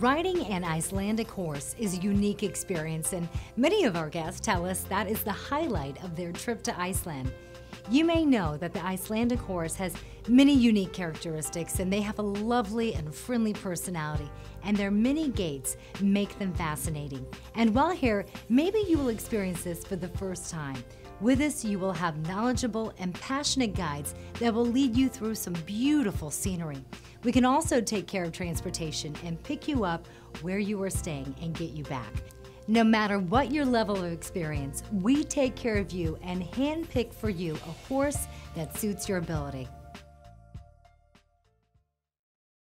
Riding an Icelandic horse is a unique experience, and many of our guests tell us that is the highlight of their trip to Iceland. You may know that the Icelandic horse has many unique characteristics, and they have a lovely and friendly personality, and their many gaits make them fascinating. And while here, maybe you will experience this for the first time. With us, you will have knowledgeable and passionate guides that will lead you through some beautiful scenery. We can also take care of transportation and pick you up where you are staying and get you back. No matter what your level of experience, we take care of you and handpick for you a horse that suits your ability.